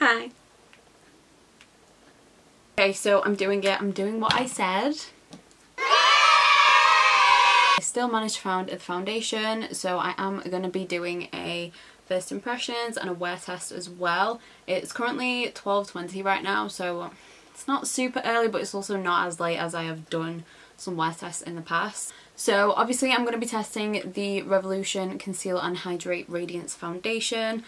Hi. Okay, so I'm doing it. I'm doing what I said. I still managed to find the foundation, so I am going to be doing a first impressions and a wear test as well. It's currently 12.20 right now, so it's not super early, but it's also not as late as I have done some wear tests in the past. So obviously I'm going to be testing the Revolution Conceal and Hydrate Radiance Foundation,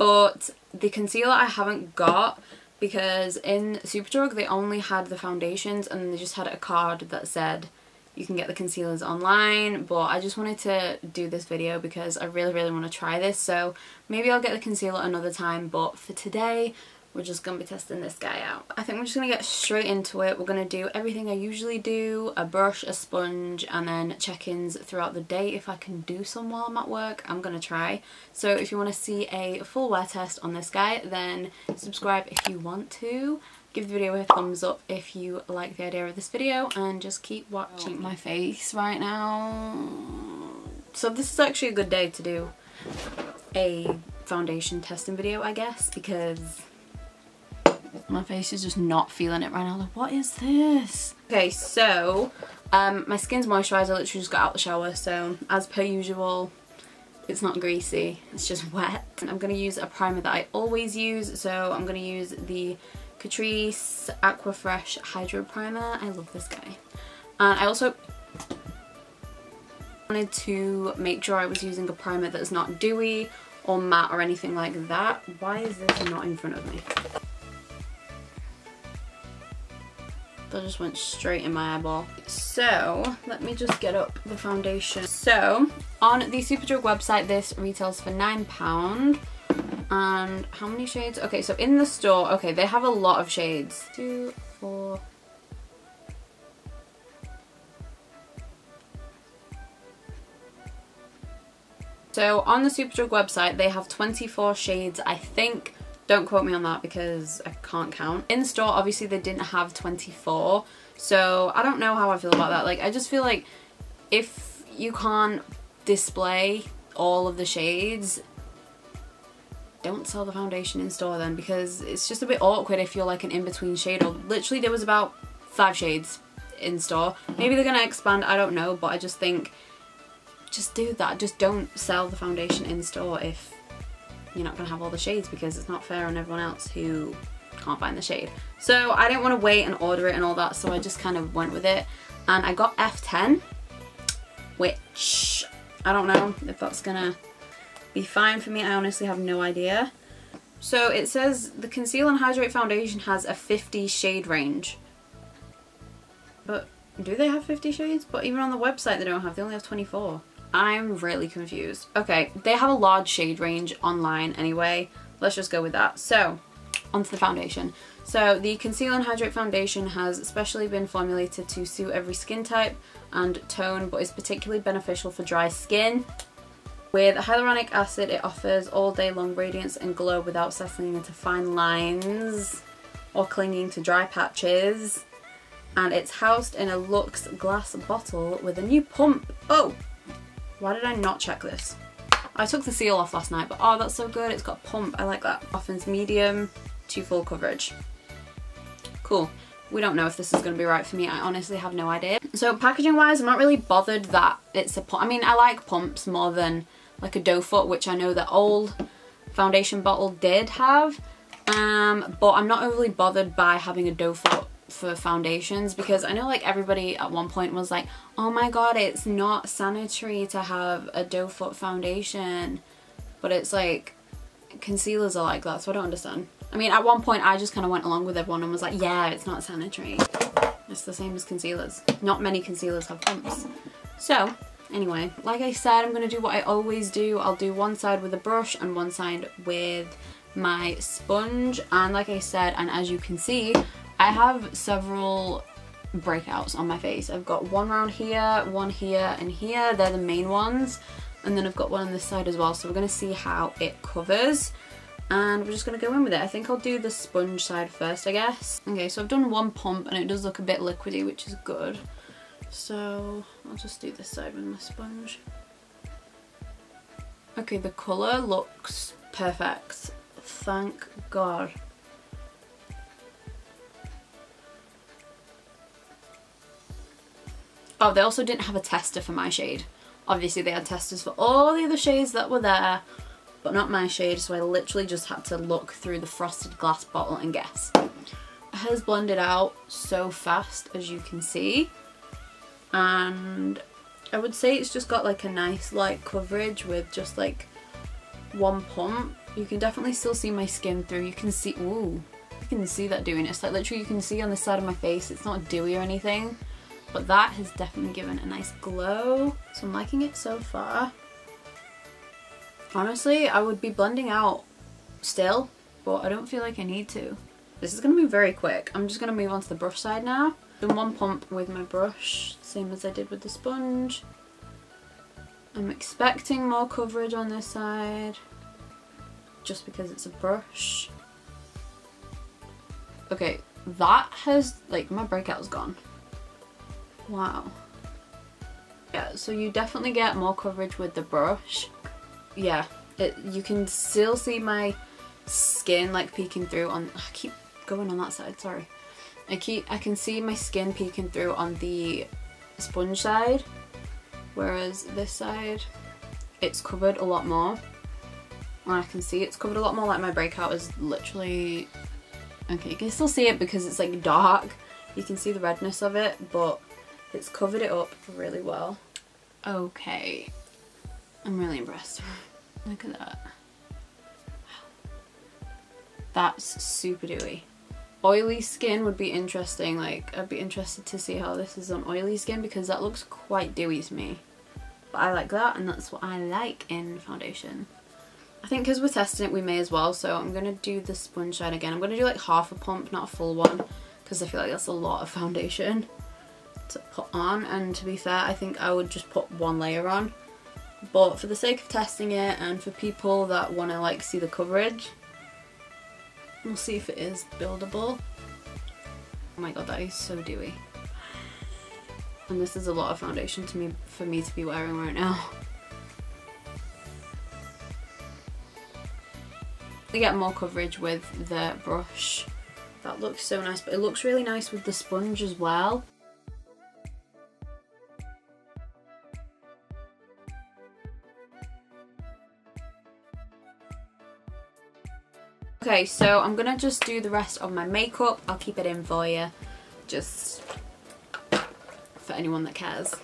but the concealer I haven't got because in Superdrug they only had the foundations and they just had a card that said you can get the concealers online. But I just wanted to do this video because I really really want to try this. So maybe I'll get the concealer another time. But for today we're just going to be testing this guy out. I think we're just going to get straight into it. We're going to do everything I usually do, a brush, a sponge, and then check-ins throughout the day. If I can do some while I'm at work, I'm going to try. So if you want to see a full wear test on this guy, then subscribe if you want to. Give the video a thumbs up if you like the idea of this video, and just keep watching my face right now. So this is actually a good day to do a foundation testing video, I guess, because my face is just not feeling it right now. Like, what is this? Okay, so um, my skin's moisturised. I literally just got out of the shower. So as per usual, it's not greasy. It's just wet. I'm going to use a primer that I always use. So I'm going to use the Catrice Aquafresh Hydro Primer. I love this guy. And I also wanted to make sure I was using a primer that's not dewy or matte or anything like that. Why is this not in front of me? That just went straight in my eyeball. So, let me just get up the foundation. So, on the Superdrug website, this retails for £9. And how many shades? Okay, so in the store, okay, they have a lot of shades. Two, four, So on the Superdrug website, they have 24 shades, I think, don't quote me on that because I can't count. In store, obviously they didn't have 24. So I don't know how I feel about that. Like, I just feel like if you can't display all of the shades, don't sell the foundation in store then because it's just a bit awkward if you're like an in-between shade or literally there was about five shades in store. Maybe they're going to expand, I don't know, but I just think just do that. Just don't sell the foundation in store if you're not going to have all the shades because it's not fair on everyone else who can't find the shade. So I didn't want to wait and order it and all that so I just kind of went with it and I got F10 which I don't know if that's gonna be fine for me. I honestly have no idea. So it says the Conceal and Hydrate Foundation has a 50 shade range. But do they have 50 shades? But even on the website they don't have, they only have 24. I'm really confused. Okay, they have a large shade range online anyway. Let's just go with that. So, onto the foundation. So the Conceal and Hydrate Foundation has specially been formulated to suit every skin type and tone, but is particularly beneficial for dry skin. With hyaluronic acid, it offers all day long radiance and glow without settling into fine lines or clinging to dry patches. And it's housed in a Lux glass bottle with a new pump. Oh, why did I not check this? I took the seal off last night, but oh, that's so good. It's got pump. I like that. Offens medium to full coverage. Cool. We don't know if this is going to be right for me. I honestly have no idea. So packaging wise, I'm not really bothered that it's a pump. I mean, I like pumps more than like a doe foot, which I know the old foundation bottle did have. Um, but I'm not overly bothered by having a doe foot for foundations because I know like everybody at one point was like, oh my god, it's not sanitary to have a doe foot foundation. But it's like, concealers are like that, so I don't understand. I mean, at one point I just kind of went along with everyone and was like, yeah, it's not sanitary. It's the same as concealers. Not many concealers have pumps. So, anyway, like I said, I'm going to do what I always do. I'll do one side with a brush and one side with my sponge. And like I said, and as you can see, I have several breakouts on my face. I've got one round here, one here and here. They're the main ones. And then I've got one on this side as well. So we're going to see how it covers. And we're just going to go in with it. I think I'll do the sponge side first, I guess. Okay, so I've done one pump and it does look a bit liquidy, which is good. So I'll just do this side with my sponge. Okay, the colour looks perfect Thank God. Oh, they also didn't have a tester for my shade. Obviously they had testers for all the other shades that were there, but not my shade, so I literally just had to look through the frosted glass bottle and guess. It has blended out so fast, as you can see. And I would say it's just got like a nice light coverage with just like one pump. You can definitely still see my skin through. You can see, ooh, you can see that doing it. It's like literally you can see on the side of my face. It's not dewy or anything but that has definitely given a nice glow. So I'm liking it so far. Honestly, I would be blending out still, but I don't feel like I need to. This is going to be very quick. I'm just going to move on to the brush side now. Done one pump with my brush, same as I did with the sponge. I'm expecting more coverage on this side, just because it's a brush. Okay, that has, like, my breakout is gone. Wow. Yeah, so you definitely get more coverage with the brush. Yeah, it, you can still see my skin like peeking through on, I keep going on that side, sorry. I keep, I can see my skin peeking through on the sponge side, whereas this side, it's covered a lot more. And I can see it's covered a lot more, like my breakout is literally, okay, you can still see it because it's like dark. You can see the redness of it, but it's covered it up really well. Okay, I'm really impressed. Look at that. That's super dewy. Oily skin would be interesting, like I'd be interested to see how this is on oily skin because that looks quite dewy to me. But I like that and that's what I like in foundation. I think because we're testing it we may as well so I'm going to do the sponge shine again. I'm going to do like half a pump, not a full one because I feel like that's a lot of foundation to put on and to be fair I think I would just put one layer on. But for the sake of testing it and for people that want to like see the coverage we'll see if it is buildable. Oh my god that is so dewy. And this is a lot of foundation to me for me to be wearing right now. I get more coverage with the brush. That looks so nice but it looks really nice with the sponge as well Okay, so I'm gonna just do the rest of my makeup. I'll keep it in for you, just for anyone that cares.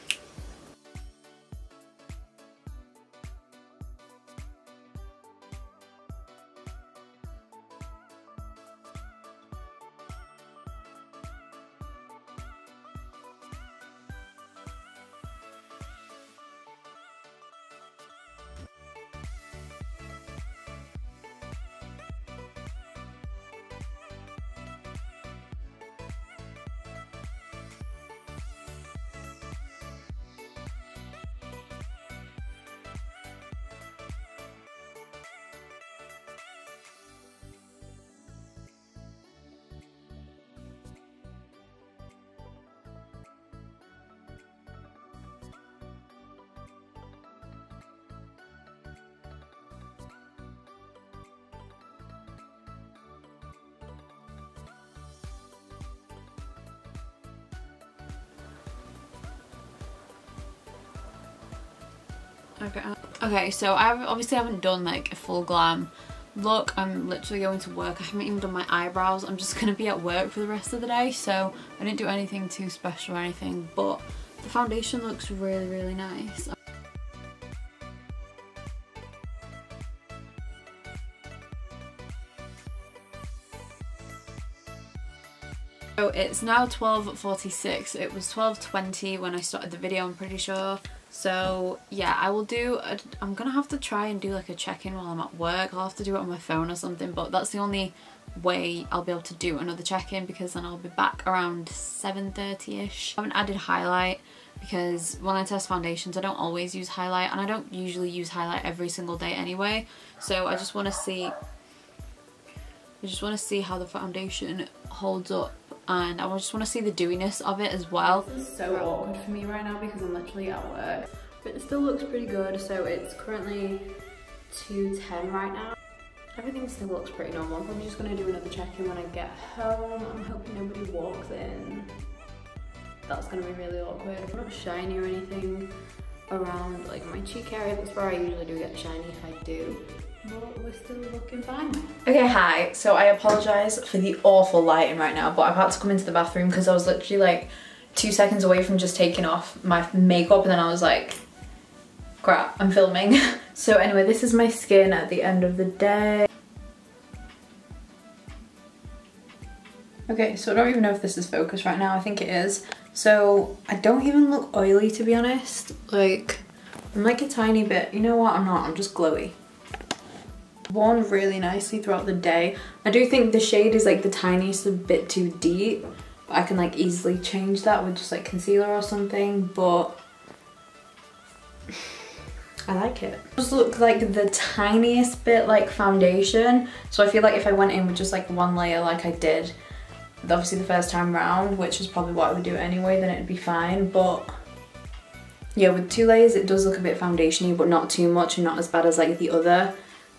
Okay. Uh, okay, so I obviously haven't done like a full glam look. I'm literally going to work. I haven't even done my eyebrows. I'm just going to be at work for the rest of the day. So I didn't do anything too special or anything. But the foundation looks really, really nice. So it's now 12.46. It was 12.20 when I started the video, I'm pretty sure. So yeah, I will do, i am going to have to try and do like a check-in while I'm at work. I'll have to do it on my phone or something, but that's the only way I'll be able to do another check-in because then I'll be back around 7.30ish. I haven't added highlight because when I test foundations I don't always use highlight and I don't usually use highlight every single day anyway. So I just want to see, I just want to see how the foundation holds up and I just want to see the dewiness of it as well. This is so awkward for me right now because I'm literally at work. But it still looks pretty good. So it's currently 2.10 right now. everything still looks pretty normal. I'm just gonna do another check-in when I get home. I'm hoping nobody walks in. That's gonna be really awkward. I'm not shiny or anything around like my cheek area. That's where I usually do get shiny if I do. We're still looking fine. Okay, hi. So I apologize for the awful lighting right now, but I've had to come into the bathroom because I was literally like two seconds away from just taking off my makeup and then I was like, crap, I'm filming. so anyway, this is my skin at the end of the day. Okay, so I don't even know if this is focused right now. I think it is. So I don't even look oily to be honest. Like, I'm like a tiny bit. You know what? I'm not. I'm just glowy. Worn really nicely throughout the day. I do think the shade is like the tiniest a bit too deep. But I can like easily change that with just like concealer or something. But I like it. Just look like the tiniest bit like foundation. So I feel like if I went in with just like one layer like I did, obviously the first time round, which is probably what I would do anyway, then it'd be fine. But yeah, with two layers, it does look a bit foundationy, but not too much and not as bad as like the other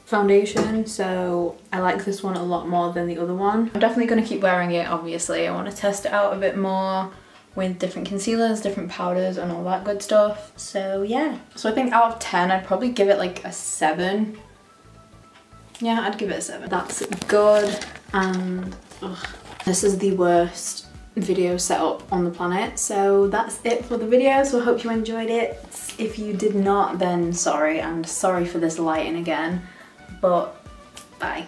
foundation. So I like this one a lot more than the other one. I'm definitely gonna keep wearing it, obviously. I wanna test it out a bit more with different concealers, different powders and all that good stuff. So yeah. So I think out of 10, I'd probably give it like a seven. Yeah, I'd give it a seven. That's good. And ugh, this is the worst video setup on the planet. So that's it for the video. So I hope you enjoyed it. If you did not, then sorry. And sorry for this lighting again. But bye.